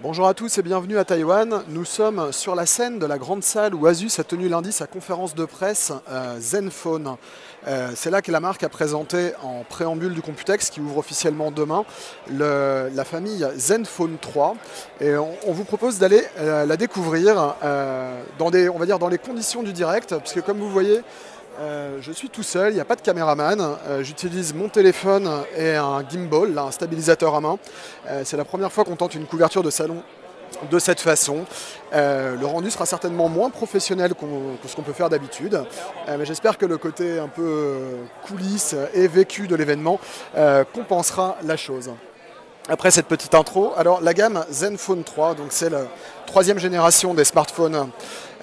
Bonjour à tous et bienvenue à Taïwan. Nous sommes sur la scène de la grande salle où Asus a tenu lundi sa conférence de presse euh, Zenfone. Euh, c'est là que la marque a présenté en préambule du Computex qui ouvre officiellement demain la famille Zenfone 3 et on, vous propose d'aller euh, la découvrir dans, des, on va dire dans les conditions du direct puisque comme vous voyez euh, je suis tout seul, il n'y a pas de caméraman. Euh, j'utilise mon téléphone et un gimbal, un stabilisateur à main. Euh, c'est la première fois qu'on tente une couverture de salon de cette façon. le rendu sera certainement moins professionnel que ce qu'on peut faire d'habitude, mais j'espère que le côté un peu coulisses et vécu de l'événement compensera la chose. Après cette petite intro, alors la gamme Zenfone 3, donc c'est la troisième génération des smartphones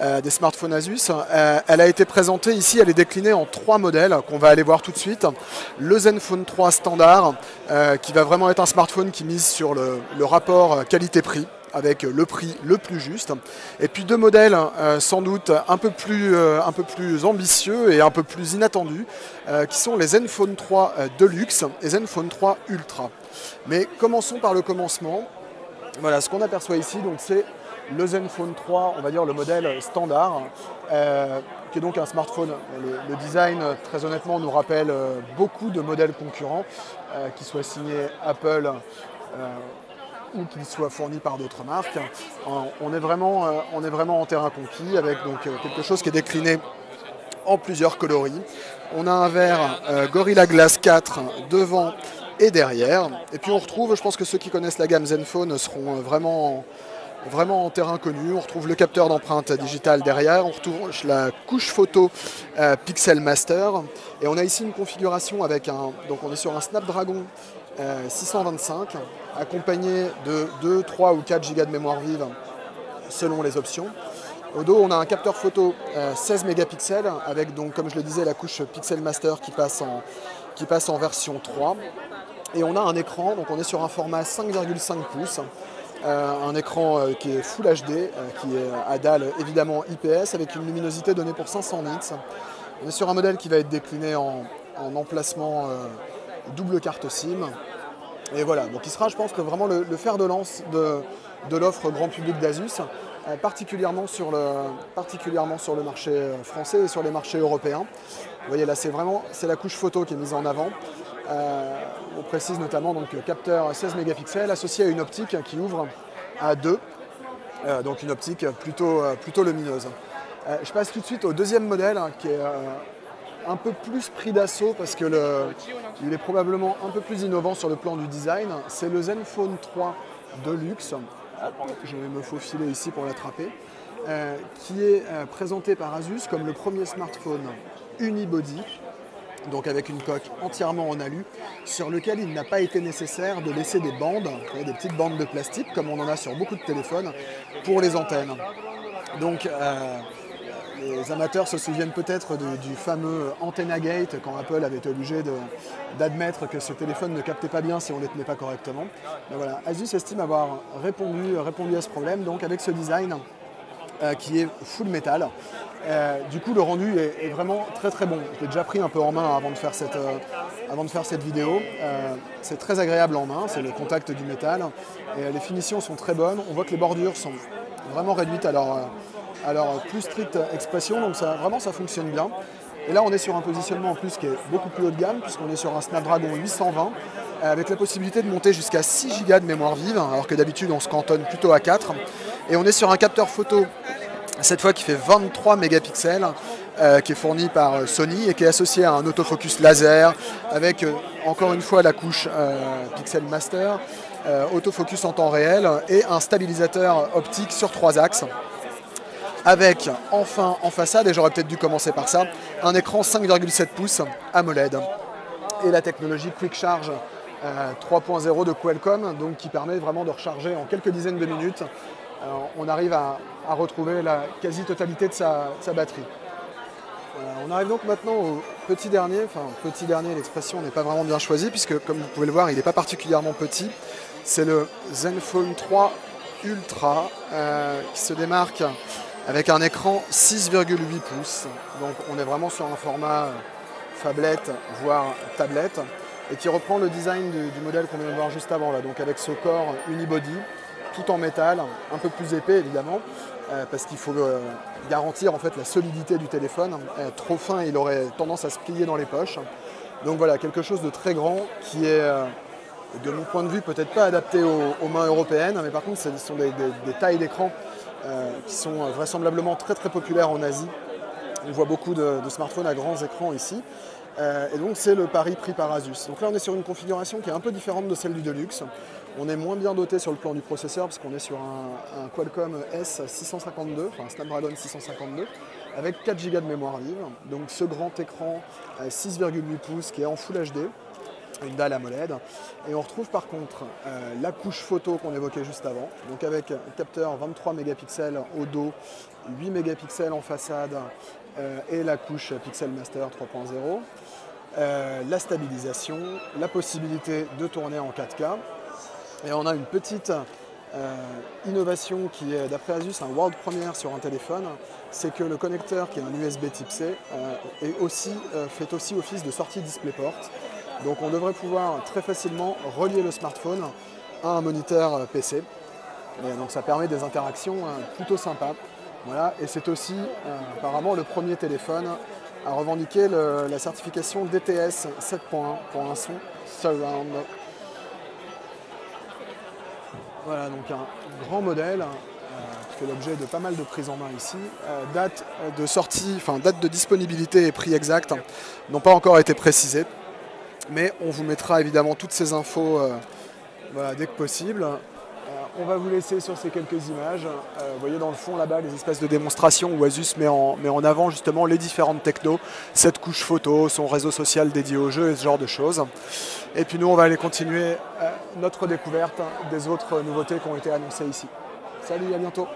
euh, des smartphones Asus. Euh, elle a été présentée ici, elle est déclinée en trois modèles qu'on va aller voir tout de suite. Le Zenfone 3 standard, euh, qui va vraiment être un smartphone qui mise sur le, rapport qualité-prix avec le prix le plus juste. Et puis deux modèles sans doute un peu, plus, un peu plus ambitieux et un peu plus inattendus, qui sont les Zenfone 3 Deluxe et Zenfone 3 Ultra. Mais commençons par le commencement. Voilà, ce qu'on aperçoit ici, c'est le Zenfone 3, on va dire le modèle standard, euh, qui est donc un smartphone. Le, design, très honnêtement, nous rappelle euh, beaucoup de modèles concurrents, euh, qui soient signés Apple ou qu'ils soient fournis par d'autres marques. On est, vraiment, on est vraiment en terrain conquis avec donc quelque chose qui est décliné en plusieurs coloris. On a un verre Gorilla Glass 4 devant et derrière. Et puis on retrouve, je pense que ceux qui connaissent la gamme Zenfone seront vraiment vraiment en terrain connu. On retrouve le capteur d'empreinte digitale derrière, on retrouve la couche photo euh, Pixel Master. Et on a ici une configuration avec un. Donc on est sur un Snapdragon 625, euh, accompagné de 2, 3 ou 4 Go de mémoire vive selon les options. Au dos, on a un capteur photo 16 euh, mégapixels avec, donc, comme je le disais, la couche Pixel Master qui passe en, qui passe en version 3. Et on a un écran, donc on est sur un format 5,5 pouces euh, un écran qui est Full HD, qui est à dalle évidemment IPS avec une luminosité donnée pour 500 nits. On est sur un modèle qui va être décliné en, emplacement double carte SIM. Et voilà, donc il sera, je pense, que vraiment le, fer de lance de, l'offre grand public d'Asus, particulièrement, sur le, particulièrement sur le marché français et sur les marchés européens. Vous voyez là, c'est vraiment c'est la couche photo qui est mise en avant. Euh, on précise notamment donc capteur 16 mégapixels associé à une optique qui ouvre à 2, euh, donc une optique plutôt, euh, plutôt lumineuse. je passe tout de suite au deuxième modèle hein, qui est un peu plus pris d'assaut parce que il est probablement un peu plus innovant sur le plan du design. C'est le Zenfone 3 Deluxe. Je vais me faufiler ici pour l'attraper. qui est présenté par Asus comme le premier smartphone unibody donc avec une coque entièrement en alu, sur lequel il n'a pas été nécessaire de laisser des bandes, des petites bandes de plastique, comme on en a sur beaucoup de téléphones, pour les antennes. Donc euh, les amateurs se souviennent peut-être du fameux Antenna Gate, quand Apple avait été obligé d'admettre que ce téléphone ne captait pas bien si on ne les tenait pas correctement. Mais voilà, Asus estime avoir répondu, à ce problème, donc avec ce design euh, qui est full métal. Euh, du coup, le rendu est, vraiment très très bon. Je l'ai déjà pris un peu en main avant de faire cette, euh, vidéo. c'est très agréable en main, c'est le contact du métal. Et les finitions sont très bonnes. On voit que les bordures sont vraiment réduites à leur, leur plus stricte expression. Donc vraiment, ça fonctionne bien. Et là, on est sur un positionnement en plus qui est beaucoup plus haut de gamme, puisqu'on est sur un Snapdragon 820, avec la possibilité de monter jusqu'à 6 Go de mémoire vive, alors que d'habitude, on se cantonne plutôt à 4. Et on est sur un capteur photo, cette fois qui fait 23 mégapixels, euh, qui est fourni par euh, Sony et qui est associé à un autofocus laser, avec euh, encore une fois la couche Pixel Master, autofocus en temps réel et un stabilisateur optique sur trois axes avec enfin en façade, et j'aurais peut-être dû commencer par ça, un écran 5,7 pouces AMOLED et la technologie Quick Charge 3.0 de Qualcomm, donc qui permet vraiment de recharger en quelques dizaines de minutes on arrive à, retrouver la quasi-totalité de sa, batterie. on arrive donc maintenant au petit dernier, enfin petit dernier, l'expression n'est pas vraiment bien choisie puisque comme vous pouvez le voir, il n'est pas particulièrement petit. C'est le Zenfone 3 Ultra euh, qui se démarque avec un écran 6,8 pouces. Donc on est vraiment sur un format tablette, voire tablette, et qui reprend le design du, modèle qu'on vient de voir juste avant là, donc avec ce corps unibody tout en métal, un peu plus épais évidemment, parce qu'il faut garantir en fait la solidité du téléphone. trop fin, il aurait tendance à se plier dans les poches. Donc voilà, quelque chose de très grand qui est de mon point de vue, peut-être pas adapté aux, mains européennes, mais par contre, ce sont des, tailles d'écran euh, qui sont vraisemblablement très très populaires en Asie. On voit beaucoup de, smartphones à grands écrans ici. Euh, et donc c'est le pari pris par Asus. Donc là on est sur une configuration qui est un peu différente de celle du Deluxe. On est moins bien doté sur le plan du processeur parce qu'on est sur un, Qualcomm S652, enfin Snapdragon 652, avec 4 Go de mémoire vive. Donc ce grand écran 6,8 pouces qui est en Full HD, une dalle AMOLED. Et on retrouve par contre euh, la couche photo qu'on évoquait juste avant, donc avec un capteur 23 mégapixels au dos, 8 mégapixels en façade euh, et la couche Pixel Master 3.0. Euh, la stabilisation, la possibilité de tourner en 4K. Et on a une petite innovation qui est, d'après Asus, un world première sur un téléphone, c'est que le connecteur qui est un USB type C est aussi, fait aussi office de sortie DisplayPort. Donc on devrait pouvoir très facilement relier le smartphone à un moniteur PC. Et donc ça permet des interactions euh, plutôt sympas. Voilà. Et c'est aussi euh, apparemment le premier téléphone à revendiquer la certification DTS 7.1 pour un son surround. Voilà donc un grand modèle euh, qui fait l'objet de pas mal de prises en main ici. date de sortie, enfin date de disponibilité et prix exact n'ont pas encore été précisés. Mais on vous mettra évidemment toutes ces infos euh, dès que possible. Euh, on va vous laisser sur ces quelques images. Euh, vous voyez dans le fond là-bas les espèces de démonstrations où Asus met en, met en avant justement les différentes technos, cette couche photo, son réseau social dédié au jeu et ce genre de choses. Et puis nous on va aller continuer notre découverte des autres nouveautés qui ont été annoncées ici. Salut, à bientôt